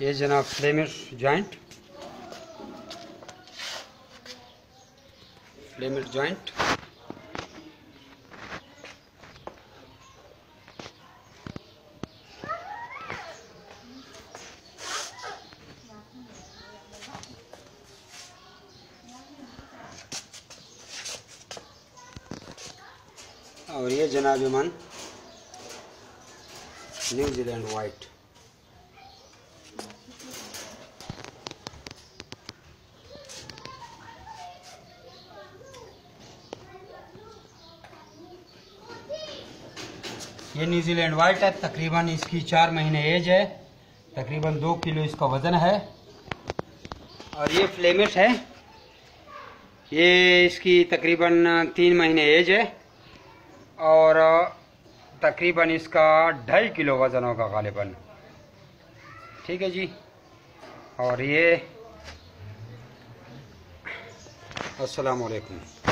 ये जनाब Flemish joint Flemish joint और ये जनाब ईमान न्यूजीलैंड वाइट ये न्यूजीलैंड वाइट है, तकरीबन इसकी चार महीने एज है, तकरीबन दो किलो इसका वज़न है। और ये फ्लेमिश है, ये इसकी तकरीबन तीन महीने एज है, और तकरीबन इसका ढाई किलो वज़न होगा गालिबन। ठीक है जी, और ये अस्सलाम वालेकुम